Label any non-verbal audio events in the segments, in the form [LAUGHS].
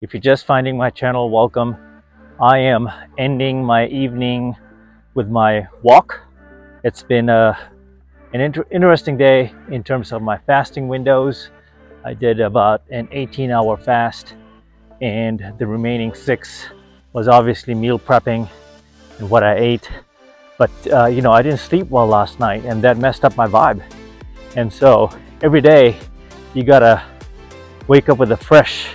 If you're just finding my channel, welcome. I am ending my evening with my walk. It's been a, an inter interesting day in terms of my fasting windows. I did about an 18 hour fast and the remaining six was obviously meal prepping and what I ate. But, uh, you know, I didn't sleep well last night and that messed up my vibe. And so every day you gotta wake up with a fresh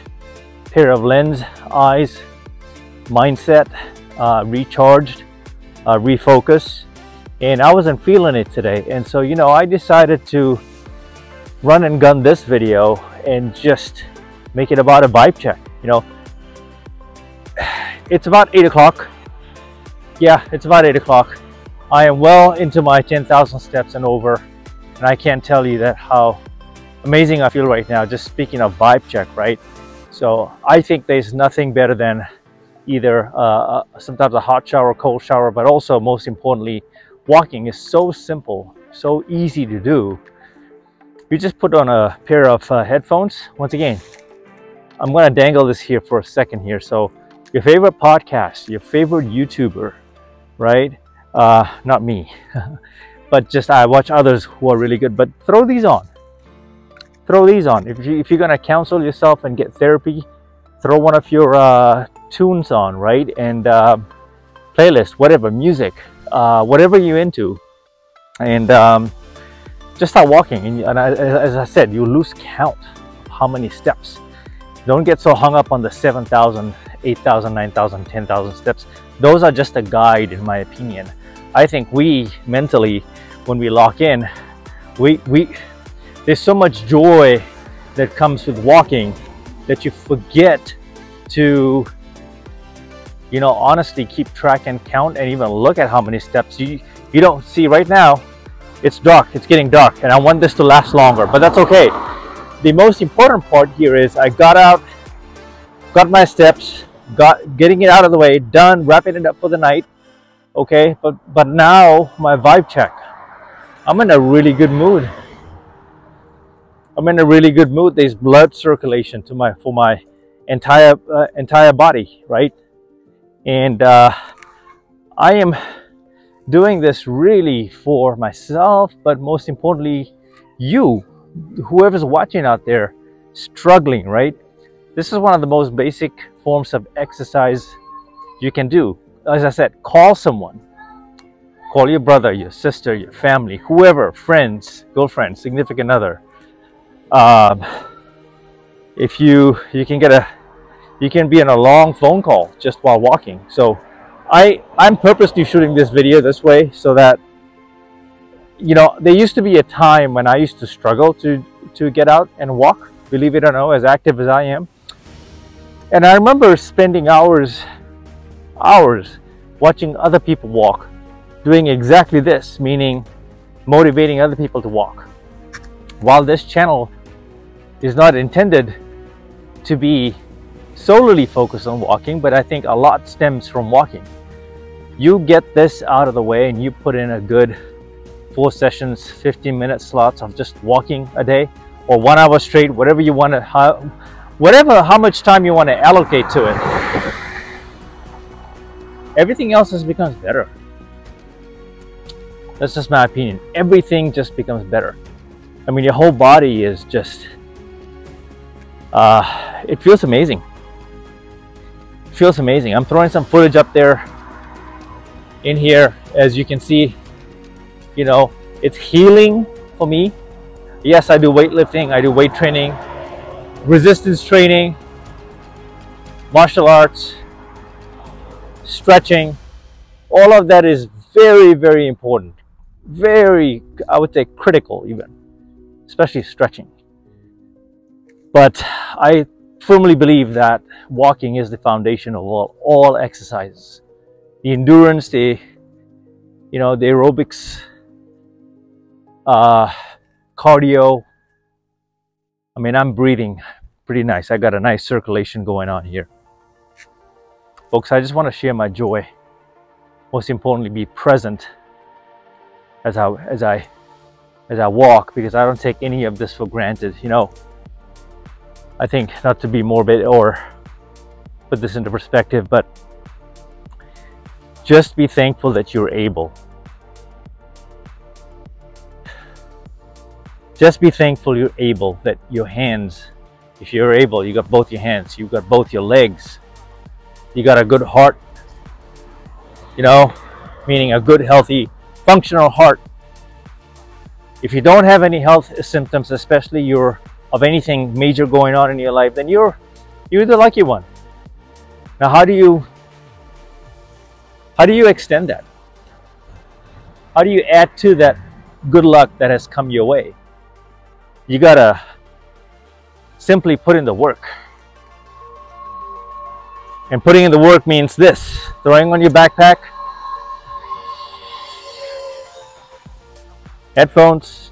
pair of lens, eyes, mindset, uh, recharged, uh, refocus. And I wasn't feeling it today. And so, you know, I decided to run and gun this video and just make it about a vibe check. You know, it's about eight o'clock. Yeah, it's about eight o'clock. I am well into my 10,000 steps and over. And I can't tell you that how amazing I feel right now. Just speaking of vibe check, right? So I think there's nothing better than either uh, uh, sometimes a hot shower, cold shower, but also most importantly, walking is so simple, so easy to do. You just put on a pair of uh, headphones. Once again, I'm gonna dangle this here for a second here. So your favorite podcast, your favorite YouTuber, right? Uh, not me, [LAUGHS] but just I watch others who are really good, but throw these on throw these on. If, you, if you're gonna counsel yourself and get therapy, throw one of your uh, tunes on, right? And uh, playlist, whatever, music, uh, whatever you're into. And um, just start walking. And, and I, as I said, you lose count of how many steps. Don't get so hung up on the 7,000, 8,000, 9,000, 10,000 steps. Those are just a guide, in my opinion. I think we mentally, when we lock in, we, we, there's so much joy that comes with walking that you forget to you know honestly keep track and count and even look at how many steps you you don't see right now. It's dark. It's getting dark and i want this to last longer but that's okay. The most important part here is i got out got my steps got getting it out of the way done wrapping it up for the night okay? But but now my vibe check. I'm in a really good mood I'm in a really good mood. There's blood circulation to my for my entire uh, entire body, right? And uh, I am doing this really for myself, but most importantly, you, whoever's watching out there, struggling, right? This is one of the most basic forms of exercise you can do. As I said, call someone. Call your brother, your sister, your family, whoever, friends, girlfriend, significant other um, if you you can get a you can be in a long phone call just while walking. So I I'm purposely shooting this video this way so that you know there used to be a time when I used to struggle to to get out and walk believe it or not as active as I am. And I remember spending hours hours watching other people walk doing exactly this meaning motivating other people to walk. While this channel is not intended to be solely focused on walking, but I think a lot stems from walking. You get this out of the way and you put in a good four sessions, 15 minute slots of just walking a day or one hour straight, whatever you want to, whatever, how much time you want to allocate to it. Everything else just becomes better. That's just my opinion. Everything just becomes better. I mean, your whole body is just uh, it feels amazing. It feels amazing. I'm throwing some footage up there in here. As you can see, you know, it's healing for me. Yes, I do weightlifting, I do weight training, resistance training, martial arts, stretching. All of that is very, very important. Very, I would say critical even, especially stretching. But I firmly believe that walking is the foundation of all, all exercises. The endurance, the, you know, the aerobics, uh, cardio. I mean, I'm breathing pretty nice. I got a nice circulation going on here. Folks, I just want to share my joy. Most importantly, be present as I, as I, as I walk because I don't take any of this for granted. You know, I think not to be morbid or put this into perspective, but just be thankful that you're able. Just be thankful you're able, that your hands, if you're able, you got both your hands, you got both your legs, you got a good heart, you know, meaning a good, healthy, functional heart. If you don't have any health symptoms, especially you're of anything major going on in your life, then you're you're the lucky one. Now, how do you how do you extend that? How do you add to that good luck that has come your way? You gotta simply put in the work. And putting in the work means this throwing on your backpack, headphones,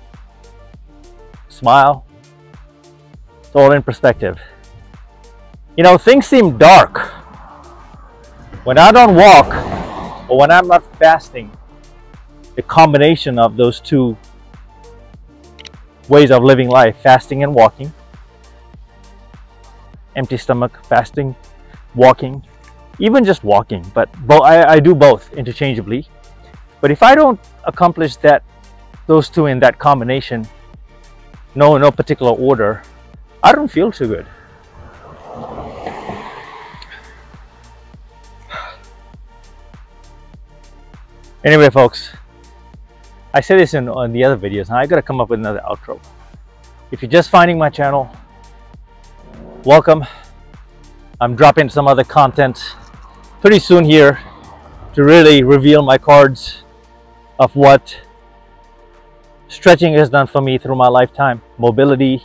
smile. It's all in perspective. You know, things seem dark. When I don't walk, or when I'm not fasting, the combination of those two ways of living life, fasting and walking, empty stomach, fasting, walking, even just walking, but I, I do both interchangeably. But if I don't accomplish that, those two in that combination, no, no particular order, I don't feel too good. [SIGHS] Anyway, folks, I said this in on the other videos, and I gotta come up with another outro. If you're just finding my channel, welcome. I'm dropping some other content pretty soon here to really reveal my cards of what stretching has done for me through my lifetime, mobility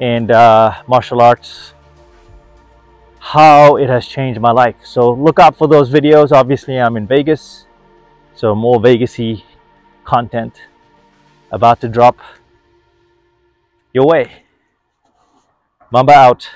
and uh, martial arts, how it has changed my life. So look out for those videos. Obviously, I'm in Vegas so more Vegasy content about to drop your way. Mamba out.